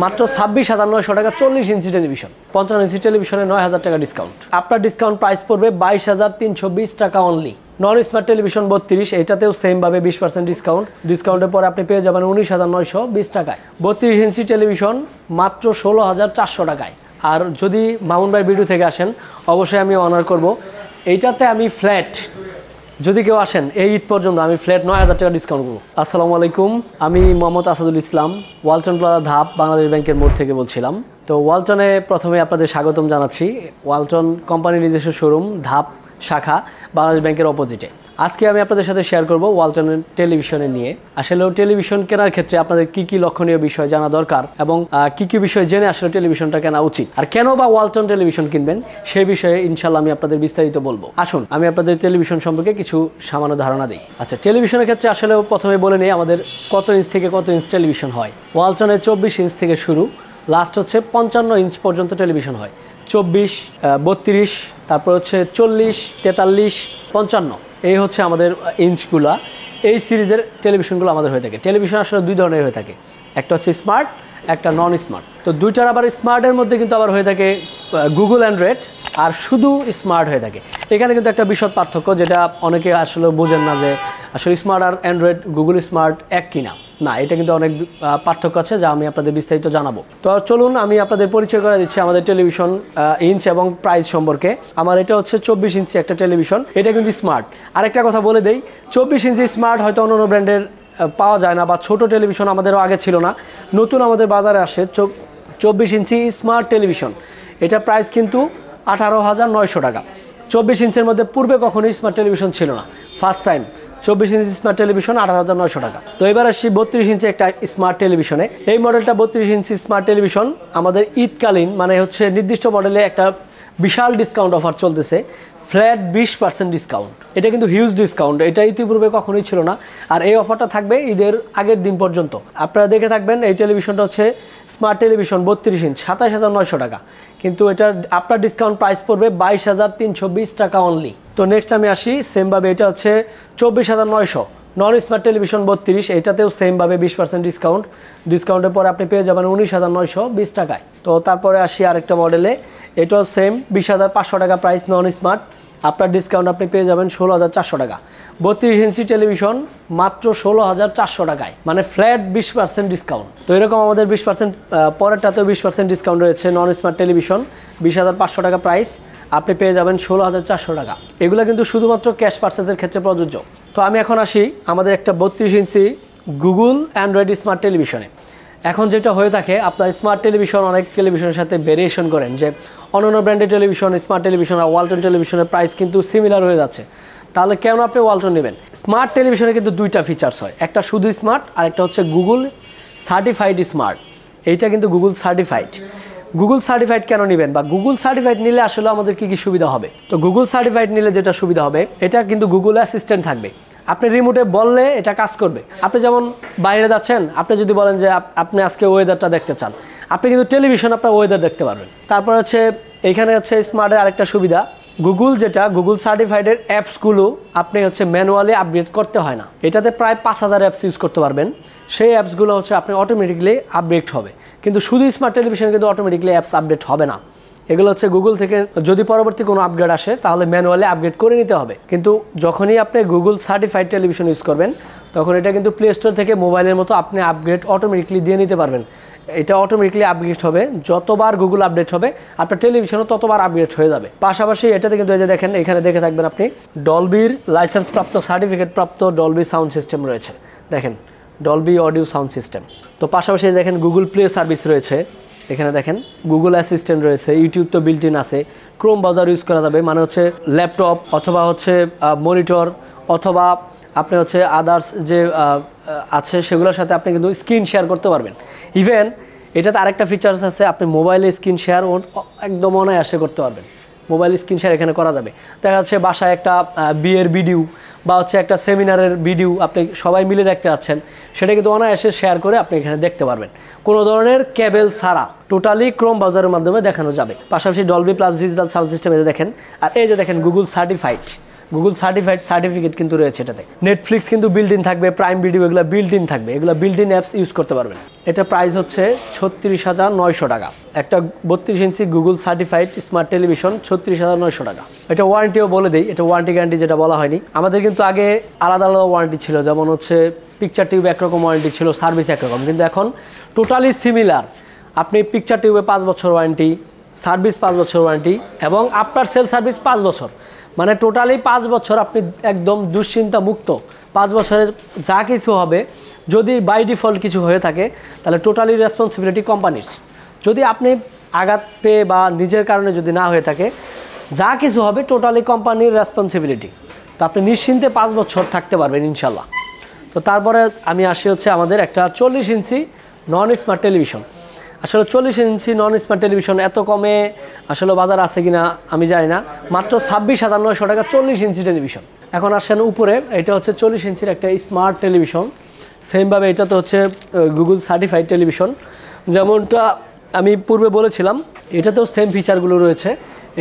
মাত্র ছাব্বিশ হাজার নয়শো টাকা চল্লিশ ইঞ্চি টেলিভিশন পঞ্চান্ন ইঞ্চি টেলিভিশনে নয় হাজার টাকা ডিসকাউন্ট আপনার ডিসকাউন্ট প্রাইস পড়বে বাইশ হাজার তিনশো বিশ টাকা অনলি নন স্মার্ট টেলিভিশন বত্রিশ, এটাতেও সেমভাবে বিশ পার্সেন্ট ডিসকাউন্ট ডিসকাউন্টের পরে আপনি পেয়ে যাবেন উনিশ হাজার নয়শো বিশ টাকায়। বত্রিশ ইঞ্চি টেলিভিশন মাত্র ষোলো হাজার চারশো টাকায়। আর যদি মামুন ভাই ভিডিও থেকে আসেন, অবশ্যই আমি অনার করব। এইটাতে আমি ফ্ল্যাট যদি কেউ আসেন, এই ঈদ পর্যন্ত আমি ফ্ল্যাট নয় হাজার টাকা ডিসকাউন্ট করব। আসসালামু আলাইকুম, আমি মোহাম্মদ আসাদুল ইসলাম, ওয়ালটন প্লাজা ধাপ, বাংলাদেশ ব্যাংকের মোড় থেকে বলছিলাম। তো ওয়ালটনে প্রথমে আপনাদের স্বাগতম জানাচ্ছি, ওয়ালটন কোম্পানির নিজস্ব শোরুম, ধাপ শাখা, বাংলাদেশ ব্যাংকের অপোজিটে আজকে আমি আপনাদের সাথে শেয়ার করব ওয়ালটনের টেলিভিশনে নিয়ে। আসলে টেলিভিশন কেনার ক্ষেত্রে আপনাদের কি কি লক্ষণীয় বিষয় জানা দরকার এবং কি কি বিষয় জেনে আসলে টেলিভিশনটা কেনা উচিত? আর কেন বা ওয়ালটন টেলিভিশন কিনবেন সেই বিষয়ে ইনশাল্লাহ আমি আপনাদের বিস্তারিত বলব। আসুন, আমি আপনাদের টেলিভিশন সম্পর্কে কিছু সামান্য ধারণা দিই। আচ্ছা টেলিভিশনের ক্ষেত্রে আসলে প্রথমে বলে নিই আমাদের কত ইঞ্চ থেকে কত ইঞ্চ টেলিভিশন হয়। ওয়ালটনের চব্বিশ ইঞ্চ থেকে শুরু, লাস্ট হচ্ছে পঞ্চান্ন ইঞ্চ পর্যন্ত টেলিভিশন হয়। চব্বিশ বত্রিশ তারপর হচ্ছে চল্লিশ, তেতাল্লিশ, পঞ্চান্ন। এই হচ্ছে আমাদের ইঞ্চগুলা। এই সিরিজের টেলিভিশনগুলো আমাদের হয়ে থাকে। টেলিভিশন আসলে দুই ধরনের হয়ে থাকে। একটা হচ্ছে স্মার্ট, একটা নন স্মার্ট তো দুইটার আবার স্মার্টের মধ্যে কিন্তু আবার হয়ে থাকে গুগল অ্যান্ড্রয়েড আর শুধু স্মার্ট হয়ে থাকে। এখানে কিন্তু একটা বিশদ পার্থক্য, যেটা অনেকে আসলে বোঝেন না যে আসলে স্মার্ট আর অ্যান্ড্রয়েড গুগল স্মার্ট এক কিনা। না, এটা কিন্তু অনেক পার্থক্য আছে যা আমি আপনাদের বিস্তারিত জানাব। তো চলুন, আমি আপনাদের পরিচয় করে দিচ্ছি আমাদের টেলিভিশন ইঞ্চ এবং প্রাইস সম্পর্কে। আমার এটা হচ্ছে চব্বিশ ইঞ্চি একটা টেলিভিশন, এটা কিন্তু স্মার্ট। আরেকটা কথা বলে দেই, চব্বিশ ইঞ্চি স্মার্ট হয়তো অন্য অন্য ব্র্যান্ডের পাওয়া যায় না বা ছোট টেলিভিশন আমাদেরও আগে ছিল না। নতুন আমাদের বাজারে আসে চব্বিশ ইঞ্চি স্মার্ট টেলিভিশন। এটা প্রাইস কিন্তু আঠারো হাজার নয়শো টাকা। চব্বিশ ইঞ্চের মধ্যে পূর্বে কখনো স্মার্ট টেলিভিশন ছিল না। ফার্স্ট টাইম চব্বিশ ইঞ্চি স্মার্ট টেলিভিশন আঠারো হাজার নয়শো টাকা। তো এবার আসছি বত্রিশ ইঞ্চি একটা স্মার্ট টেলিভিশনে এই মডেলটা বত্রিশ ইঞ্চি স্মার্ট টেলিভিশন আমাদের ঈদকালীন মানে হচ্ছে নির্দিষ্ট মডেলে একটা বিশাল ডিসকাউন্ট অফার চলতেছে। ফ্ল্যাট বিশ পার্সেন্ট ডিসকাউন্ট এটা কিন্তু হিউজ ডিসকাউন্ট এটা ইতিপূর্বে কখনোই ছিল না। আর এই অফারটা থাকবে ঈদের আগের দিন পর্যন্ত। আপনারা দেখে থাকবেন, এই টেলিভিশনটা হচ্ছে স্মার্ট টেলিভিশন বত্রিশ ইঞ্চ সাতাশ হাজার নয়শো টাকা। কিন্তু এটা আপনার ডিসকাউন্ট প্রাইস পড়বে বাইশ হাজার তিনশো বিশ টাকা অনলি তো নেক্সট আমি আসি সেমভাবে এটা হচ্ছে চব্বিশ হাজার নয়শো। নন স্মার্ট টেলিভিশন বত্রিশ, এটাতেও সেমভাবে বিশ পার্সেন্ট ডিসকাউন্ট ডিসকাউন্টের পরে আপনি পেয়ে যাবেন উনিশ হাজার নয়শো বিশ টাকায়। তো তারপরে আসি আরেকটা মডেলে এটাও সেম বিশ হাজার পাঁচশো টাকা প্রাইস নন স্মার্ট আপনার ডিসকাউন্ট আপনি পেয়ে যাবেন ষোলো হাজার চারশো টাকা। বত্রিশ ইঞ্চি টেলিভিশন মাত্র ষোলো হাজার চারশো টাকায়। মানে ফ্ল্যাট বিশ পার্সেন্ট ডিসকাউন্ট তো এরকম আমাদের বিশ পার্সেন্ট পরেরটাতেও বিশ পার্সেন্ট ডিসকাউন্ট রয়েছে নন স্মার্ট টেলিভিশন বিশ হাজার পাঁচশো টাকা প্রাইস আপনি পেয়ে যাবেন ষোলো হাজার চারশো টাকা। এগুলো কিন্তু শুধুমাত্র ক্যাশ পার্সেসের ক্ষেত্রে প্রযোজ্য। তো আমি এখন আসি আমাদের একটা বত্রিশ ইঞ্চি গুগল অ্যান্ড্রয়েড স্মার্ট টেলিভিশনে এখন যেটা হয়ে থাকে, আপনার স্মার্ট টেলিভিশন অনেক টেলিভিশনের সাথে ভেরিয়েশন করেন যে অন্যান্য ব্র্যান্ডের টেলিভিশন স্মার্ট টেলিভিশন আর ওয়ালটন টেলিভিশনের প্রাইস কিন্তু সিমিলার হয়ে যাচ্ছে। তাহলে কেন আপনি ওয়ালটন নেবেন? স্মার্ট টেলিভিশনে কিন্তু দুইটা ফিচার্স হয়। একটা শুধু স্মার্ট আর একটা হচ্ছে গুগল সার্টিফাইড স্মার্ট এইটা কিন্তু গুগল সার্টিফাইড গুগল সার্টিফাইড কেন নেবেন বা গুগল সার্টিফাইড নিলে আসলে আমাদের কি কি সুবিধা হবে? তো গুগল সার্টিফাইড নিলে যেটা সুবিধা হবে, এটা কিন্তু গুগল অ্যাসিস্ট্যান্ট থাকবে। আপনি রিমোটে বললে এটা কাজ করবে। আপনি যেমন বাইরে যাচ্ছেন, আপনি যদি বলেন যে আপ- আপনি আজকে ওয়েদারটা দেখতে চান, আপনি কিন্তু টেলিভিশন আপনার ওয়েদার দেখতে পারবেন। তারপর হচ্ছে, এখানে হচ্ছে স্মার্টের আরেকটা সুবিধা। গুগল যেটা গুগল সার্টিফাইডের অ্যাপসগুলো আপনি হচ্ছে ম্যানুয়ালি আপডেট করতে হয় না। এটাতে প্রায় পাঁচ হাজার অ্যাপস ইউজ করতে পারবেন। সেই অ্যাপসগুলো হচ্ছে আপনি অটোমেটিকলি আপডেট হবে। কিন্তু শুধু স্মার্ট টেলিভিশনে কিন্তু অটোমেটিকলি অ্যাপস আপডেট হবে না। এগুলো হচ্ছে গুগল থেকে, যদি পরবর্তী কোনো আপগ্রেড আসে, তাহলে ম্যানুয়ালি আপগ্রেড করে নিতে হবে। কিন্তু যখনই আপনি গুগল সার্টিফাইড টেলিভিশন ইউজ করবেন, তখন এটা কিন্তু প্লে স্টোর থেকে মোবাইলের মতো আপনি আপগ্রেড অটোমেটিকলি দিয়ে নিতে পারবেন। এটা অটোমেটিকলি আপগ্রেড হবে, যতবার গুগল আপডেট হবে, আপনার টেলিভিশনও ততবার আপগ্রেড হয়ে যাবে। পাশাপাশি এটাতে কিন্তু এই যে দেখেন, এখানে দেখে থাকবেন আপনি ডলবির লাইসেন্স প্রাপ্ত সার্টিফিকেট প্রাপ্ত ডলবি সাউন্ড সিস্টেম রয়েছে। দেখেন ডলবি অডিও সাউন্ড সিস্টেম তো পাশাপাশি দেখেন গুগল প্লে সার্ভিস রয়েছে। এখানে দেখেন গুগল অ্যাসিস্ট্যান্ট রয়েছে ইউটিউব তো বিল্ট ইন আছে। ক্রোম ব্রাউজার ইউজ করা যাবে মানে হচ্ছে ল্যাপটপ অথবা হচ্ছে মনিটর অথবা আপনি হচ্ছে আদার্স যে আছে সেগুলোর সাথে আপনি কিন্তু স্ক্রিন শেয়ার করতে পারবেন। ইভেন এটাতে আরেকটা ফিচার্স আছে, আপনি মোবাইলে স্ক্রিন শেয়ার একদম অনায়াসে করতে পারবেন। মোবাইল স্ক্রিন শেয়ার এখানে করা যাবে। দেখা যাচ্ছে বাসায় একটা বিয়ের ভিডিও বা হচ্ছে একটা সেমিনারের ভিডিও আপনি সবাই মিলে দেখতে পাচ্ছেন সেটা কিন্তু অনায়াসে শেয়ার করে আপনি এখানে দেখতে পারবেন। কোনো ধরনের ক্যাবেল ছাড়া টোটালি ক্রোম ব্রাউজারের মাধ্যমে দেখানো যাবে। পাশাপাশি Dolby plus digital sound system এতে দেখেন, আর এই যে দেখেন Google certified Google certified certificate কিন্তু রয়েছে এটাতে। নেটফ্লিক্স কিন্তু বিল্ড ইন থাকবে প্রাইম ভিডিও এগুলো বিল্ড ইন থাকবে, এগুলো বিল্ড ইন অ্যাপস ইউজ করতে পারবেন। এটা প্রাইস হচ্ছে ছত্রিশ হাজার নয়শো টাকা। একটা বত্রিশ inch Google certified smart television ছত্রিশ হাজার নয়শো টাকা। এটা ওয়ারেন্টিও বলে দিই, এটা ওয়ারেন্টি গ্যারান্টি যেটা বলা হয়নি। আমাদের কিন্তু আগে আলাদা আলাদা ওয়ারেন্টি ছিল, যেমন হচ্ছে পিকচার টিউব একরকম ওয়ারেন্টি ছিল সার্ভিস একরকম। কিন্তু এখন টোটালি সিমিলার আপনি পিকচার টিউবে পাঁচ বছর ওয়ারেন্টি সার্ভিস পাঁচ বছর ওয়ারেন্টি এবং আপনার সেল সার্ভিস পাঁচ বছর। মানে টোটালি পাঁচ বছর আপনি একদম দুশ্চিন্তা মুক্ত পাঁচ বছরে যা কিছু হবে, যদি বাই ডিফল্ট কিছু হয়ে থাকে, তাহলে টোটালি রেসপন্সিবিলিটি কোম্পানির যদি আপনি আঘাত পেয়ে বা নিজের কারণে যদি না হয়ে থাকে, যা কিছু হবে টোটালি কোম্পানির রেসপন্সিবিলিটি তো আপনি নিশ্চিন্তে পাঁচ বছর থাকতে পারবেন ইনশাল্লাহ তো তারপরে আমি আসি হচ্ছে আমাদের একটা চল্লিশ ইঞ্চি নন স্মার্ট টেলিভিশন আসলে চল্লিশ ইঞ্চি নন স্মার্ট টেলিভিশন এত কমে আসলে বাজার আছে কিনা আমি জানি না। মাত্র ছাব্বিশ হাজার নয়শো টাকা চল্লিশ ইঞ্চি টেলিভিশন এখন আসেন উপরে, এটা হচ্ছে চল্লিশ ইঞ্চির একটা স্মার্ট টেলিভিশন সেমভাবে এটা তো হচ্ছে গুগল সার্টিফাইড টেলিভিশন যেমনটা আমি পূর্বে বলেছিলাম, এটাতেও সেম ফিচারগুলো রয়েছে।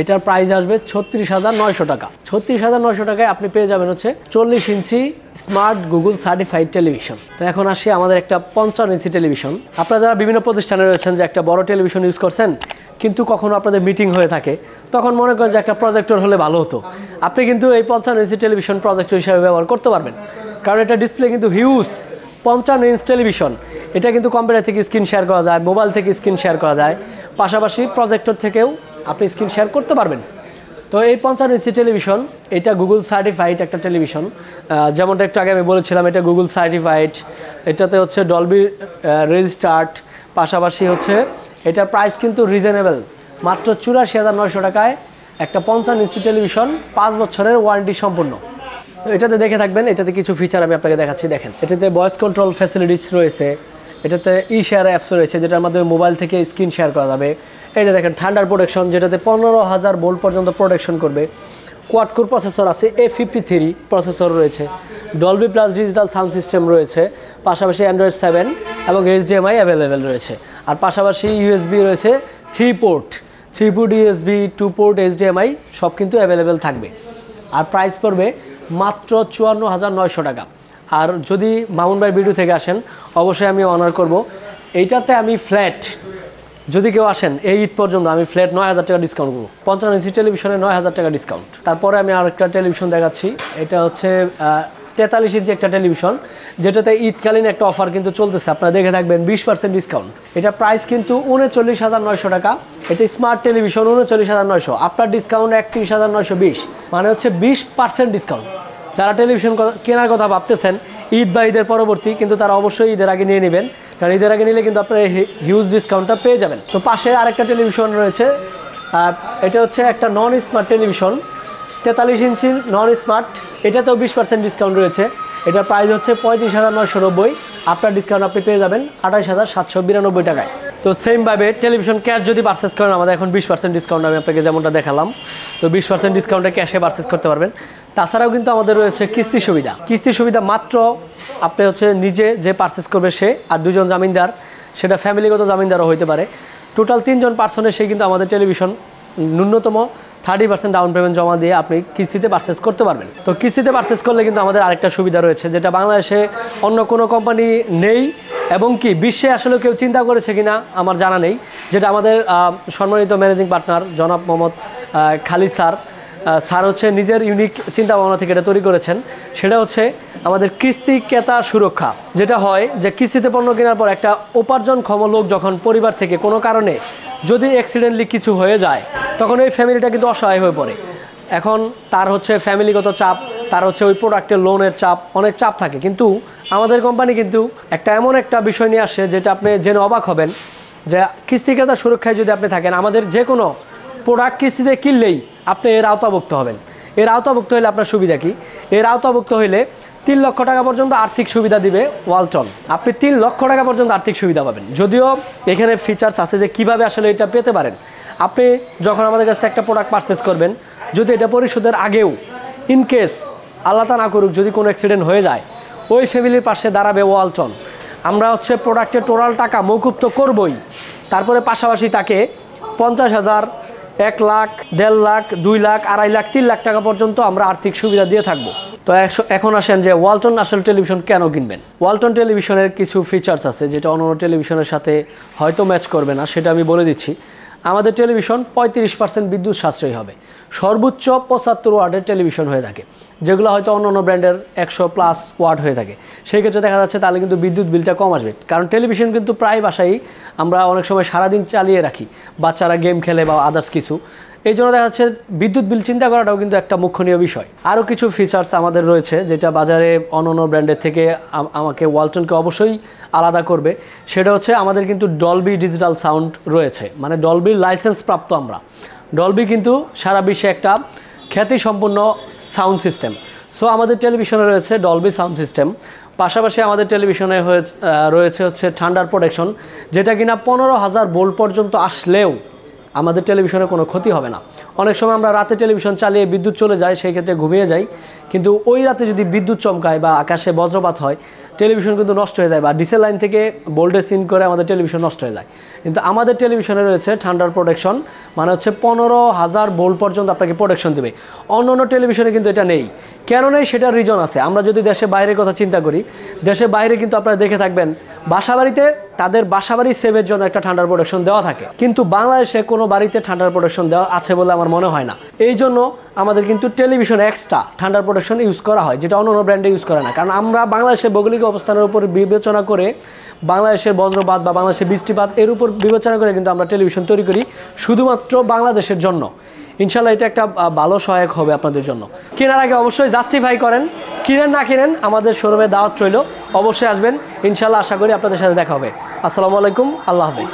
এটার প্রাইস আসবে ছত্রিশ হাজার নয়শো টাকা। ছত্রিশ হাজার নয়শো টাকায় আপনি পেয়ে যাবেন হচ্ছে চল্লিশ inch smart Google certified television তো এখন আসি আমাদের একটা পঞ্চান্ন ইঞ্চি টেলিভিশন আপনারা যারা বিভিন্ন প্রতিষ্ঠানে রয়েছেন যে একটা বড় টেলিভিশন ইউজ করছেন, কিন্তু কখনো আপনাদের মিটিং হয়ে থাকে, তখন মনে করেন যে একটা প্রজেক্টর হলে ভালো হতো। আপনি কিন্তু এই পঞ্চান্ন ইঞ্চি টেলিভিশন প্রজেক্টর হিসাবে ব্যবহার করতে পারবেন। কারণ এটা ডিসপ্লে কিন্তু হিউজ পঞ্চান্ন ইঞ্চ টেলিভিশন এটা কিন্তু কম্পিউটার থেকে স্ক্রিন শেয়ার করা যায় মোবাইল থেকে স্ক্রিন শেয়ার করা যায়। পাশাপাশি প্রজেক্টর থেকেও আপনি স্ক্রিন শেয়ার করতে পারবেন। তো এই পঞ্চান্ন ইঞ্চি টেলিভিশন এটা গুগল সার্টিফাইড একটা টেলিভিশন যেমনটা একটু আগে আমি বলেছিলাম, এটা গুগল সার্টিফাইড এটাতে হচ্ছে ডলবি রেজিস্টার্ড পাশাপাশি হচ্ছে এটার প্রাইস কিন্তু রিজনেবল মাত্র চুরাশি হাজার নয়শো টাকায় একটা পঞ্চান্ন ইঞ্চি টেলিভিশন পাঁচ বছরের ওয়ারেন্টি সম্পূর্ণ। তো এটাতে দেখে থাকবেন, এটাতে কিছু ফিচার আমি আপনাকে দেখাচ্ছি। দেখেন, এটাতে ভয়েস কন্ট্রোল ফ্যাসিলিটিস রয়েছে, এটাতে ই শেয়ার অ্যাপস রয়েছে, যেটার মাধ্যমে মোবাইল থেকে স্ক্রিন শেয়ার করা যাবে। এই যে দেখেন ঠান্ডার প্রোটেকশন যেটাতে পনেরো হাজার বোল্ট পর্যন্ত প্রোটেকশন করবে। কোয়াডকোর প্রসেসর আছে এ ফিফটি থ্রি প্রসেসর রয়েছে। Dolby plus digital sound system রয়েছে, পাশাপাশি অ্যান্ড্রয়েড সেভেন এবং এইচডিএমআই অ্যাভেলেবেল রয়েছে। আর পাশাপাশি ইউএসবি রয়েছে three port three port USB two port HDMI সব কিন্তু অ্যাভেলেবেল থাকবে। আর প্রাইস পড়বে মাত্র চুয়ান্ন হাজার নয়শো টাকা। আর যদি মামুন ভাই ভিডিও থেকে আসেন, অবশ্যই আমি অনার করব। এইটাতে আমি ফ্ল্যাট যদি কেউ আসেন, এই ঈদ পর্যন্ত আমি ফ্ল্যাট নয় হাজার টাকা ডিসকাউন্ট করব। পঞ্চান্ন ইঞ্চি টেলিভিশনে নয় হাজার টাকা ডিসকাউন্ট তারপরে আমি আরেকটা টেলিভিশন দেখাচ্ছি। এটা হচ্ছে তেতাল্লিশ ইঞ্চি একটা টেলিভিশন, যেটাতে ঈদকালীন একটা অফার কিন্তু চলতেছে। আপনারা দেখে থাকবেন বিশ পার্সেন্ট ডিসকাউন্ট এটা প্রাইস কিন্তু উনচল্লিশ হাজার নয়শো টাকা। এটা স্মার্ট টেলিভিশন উনচল্লিশ হাজার নয়শো। আপনার ডিসকাউন্ট একত্রিশ হাজার নয়শো বিশ। মানে হচ্ছে বিশ পার্সেন্ট ডিসকাউন্ট যারা টেলিভিশন কেনার কথা ভাবতেছেন, ঈদ বা ঈদের পরবর্তী, কিন্তু তারা অবশ্যই ঈদের আগে নিয়ে নেবেন। কারণ ঈদের আগে নিলে কিন্তু আপনারা হিউজ ডিসকাউন্টটা পেয়ে যাবেন। তো পাশে আরেকটা টেলিভিশন রয়েছে। এটা হচ্ছে একটা নন স্মার্ট টেলিভিশন তেতাল্লিশ ইঞ্চি নন স্মার্ট এটাতেও বিশ পার্সেন্ট ডিসকাউন্ট রয়েছে। এটার প্রাইস হচ্ছে পঁয়ত্রিশ হাজার নয়শো নব্বই। আপনার ডিসকাউন্ট আপনি পেয়ে যাবেন আঠাশ হাজার সাতশো বিরানব্বই টাকায়। তো সেমভাবে টেলিভিশন ক্যাশ যদি পারচেস করেন, আমাদের এখন বিশ পার্সেন্ট ডিসকাউন্ট আমি আপনাকে যেমনটা দেখালাম। তো বিশ পার্সেন্ট ডিসকাউন্টে ক্যাশে পারচেস করতে পারবেন। তাছাড়াও কিন্তু আমাদের রয়েছে কিস্তি সুবিধা। কিস্তি সুবিধা মাত্র আপনি হচ্ছে নিজে যে পারচেস করবে সে আর দুজন জামিনদার, সেটা ফ্যামিলিগত জামিনদারও হইতে পারে। টোটাল তিনজন পার্সনের সে কিন্তু আমাদের টেলিভিশন ন্যূনতম থার্টি পার্সেন্ট ডাউন পেমেন্ট জমা দিয়ে আপনি কিস্তিতে পারচেস করতে পারবেন। তো কিস্তিতে পারচেস করলে কিন্তু আমাদের আরেকটা সুবিধা রয়েছে, যেটা বাংলাদেশে অন্য কোনো কোম্পানি নেই এবং কি বিশ্বে আসলে কেউ চিন্তা করেছে কিনা আমার জানা নেই, যেটা আমাদের সম্মানিত ম্যানেজিং পার্টনার জনাব মোহাম্মদ খালিদ স্যার স্যার হচ্ছে নিজের ইউনিক চিন্তা ভাবনা থেকে এটা তৈরি করেছেন। সেটা হচ্ছে আমাদের কিস্তি ক্রেতা সুরক্ষা। যেটা হয় যে কিস্তিতে পণ্য কেনার পর একটা উপার্জনক্ষম লোক যখন পরিবার থেকে কোনো কারণে যদি অ্যাক্সিডেন্টলি কিছু হয়ে যায়, তখন ওই ফ্যামিলিটা কিন্তু অসহায় হয়ে পড়ে। এখন তার হচ্ছে ফ্যামিলিগত চাপ, তার হচ্ছে ওই প্রোডাক্টের লোনের চাপ, অনেক চাপ থাকে। কিন্তু আমাদের কোম্পানি কিন্তু একটা এমন একটা বিষয় নিয়ে আসে, যেটা আপনি জেনে অবাক হবেন যে কিস্তি ক্রেতা সুরক্ষায় যদি আপনি থাকেন, আমাদের যে কোনো প্রোডাক্ট কিস্তিতে কিনলেই আপনি এর আওতাভুক্ত হবেন। এর আওতাভুক্ত হলে আপনার সুবিধা কি? এর আওতাভুক্ত হইলে তিন লক্ষ টাকা পর্যন্ত আর্থিক সুবিধা দিবে ওয়ালটন। আপনি তিন লক্ষ টাকা পর্যন্ত আর্থিক সুবিধা পাবেন। যদিও এখানে ফিচার্স আছে যে কীভাবে আসলে এটা পেতে পারেন। আপনি যখন আমাদের কাছ থেকে একটা প্রোডাক্ট পারচেস করবেন, যদি এটা পরিশোধের আগেও ইনকেস আল্লাহ তা না করুক, যদি কোনো অ্যাক্সিডেন্ট হয়ে যায়, ওই ফ্যামিলির পাশে দাঁড়াবে ওয়ালটন। আমরা হচ্ছে প্রোডাক্টের টোটাল টাকা মৌকুব তো করবই। তারপরে পাশাপাশি তাকে পঞ্চাশ হাজার এক লাখ, দেড় লাখ, দুই লাখ, আড়াই লাখ, তিন লাখ টাকা পর্যন্ত আমরা আর্থিক সুবিধা দিয়ে থাকব। তো এখন আসেন যে ওয়ালটন আসলে টেলিভিশন কেন কিনবেন? ওয়ালটন টেলিভিশনের কিছু ফিচার্স আছে যেটা অন্য টেলিভিশনের সাথে হয়তো ম্যাচ করবে না, সেটা আমি বলে দিচ্ছি। আমাদের টেলিভিশন পঁয়ত্রিশ পার্সেন্ট বিদ্যুৎ সাশ্রয়ী হবে। সর্বোচ্চ পঁচাত্তর ওয়ার্ডের টেলিভিশন হয়ে থাকে, যেগুলো হয়তো অন্য অন্য ব্র্যান্ডের একশো প্লাস ওয়াট হয়ে থাকে। সেই ক্ষেত্রে দেখা যাচ্ছে তাহলে কিন্তু বিদ্যুৎ বিলটা কম আসবে। কারণ টেলিভিশন কিন্তু প্রায় বাসায় আমরা অনেক সময় সারাদিন চালিয়ে রাখি, বাচ্চারা গেম খেলে বা আদার্স কিছু। এই জন্য দেখা যাচ্ছে বিদ্যুৎ বিল চিন্তা করাটাও কিন্তু একটা মুখ্যনীয় বিষয়। আরও কিছু ফিচার্স আমাদের রয়েছে, যেটা বাজারে অন্য অন্য ব্র্যান্ডের থেকে আমাকে ওয়ালটনকে অবশ্যই আলাদা করবে। সেটা হচ্ছে আমাদের কিন্তু ডলবি ডিজিটাল সাউন্ড রয়েছে। মানে ডলবির লাইসেন্স প্রাপ্ত আমরা। ডলবি কিন্তু সারা বিশ্বে একটা খ্যাতিসম্পন্ন সাউন্ড সিস্টেম সো আমাদের টেলিভিশনে রয়েছে ডলবি সাউন্ড সিস্টেম পাশাপাশি আমাদের টেলিভিশনে রয়েছে হচ্ছে ঠান্ডার প্রোটেকশন যেটা কিনা পনেরো হাজার বোল্ট পর্যন্ত আসলেও আমাদের টেলিভিশনে কোনো ক্ষতি হবে না। অনেক সময় আমরা রাতে টেলিভিশন চালিয়ে বিদ্যুৎ চলে যায়, সেই ক্ষেত্রে ঘুমিয়ে যাই। কিন্তু ওই রাতে যদি বিদ্যুৎ চমকায় বা আকাশে বজ্রপাত হয়, টেলিভিশন কিন্তু নষ্ট হয়ে যায় বা ডিসেল লাইন থেকে বোল্ডে সিন করে আমাদের টেলিভিশন নষ্ট হয়ে যায়। কিন্তু আমাদের টেলিভিশনে রয়েছে ঠান্ডার প্রোটেকশন মানে হচ্ছে পনেরো হাজার বোল্ড পর্যন্ত আপনাকে প্রোটেকশন দেবে। অন্য অন্য টেলিভিশনে কিন্তু এটা নেই। কেন নেই সেটার রিজন আছে। আমরা যদি দেশে বাইরের কথা চিন্তা করি দেশে বাইরে কিন্তু আপনারা দেখে থাকবেন বাসাবাড়িতে তাদের বাসাবাড়ি সেভের জন্য একটা ঠান্ডার প্রোটেকশন দেওয়া থাকে। কিন্তু বাংলাদেশে কোনো বাড়িতে ঠান্ডার প্রোটেকশন দেওয়া আছে বলে আমার মনে হয় না। এই জন্য আমাদের কিন্তু টেলিভিশন এক্সট্রা ঠান্ডার প্রোটেকশন ইউজ করা হয়, যেটা অন্য অন্য ব্র্যান্ডে ইউজ করে না। কারণ আমরা বাংলাদেশের ভৌগোলিক অবস্থানের উপর বিবেচনা করে বাংলাদেশের বজ্রপাত বা বাংলাদেশের বৃষ্টিপাত এর উপর বিবেচনা করে কিন্তু আমরা টেলিভিশন তৈরি করি, শুধুমাত্র বাংলাদেশের জন্য। ইনশাল্লাহ এটা একটা ভালো সহায়ক হবে আপনাদের জন্য। কেনার আগে অবশ্যই জাস্টিফাই করেন। কিনেন না কিনেন, আমাদের শোরুমে দাওয়াত রইল। অবশ্যই আসবেন। ইনশাল্লাহ আশা করি আপনাদের সাথে দেখা হবে। আসসালামু আলাইকুম, আল্লাহ হাফিজ।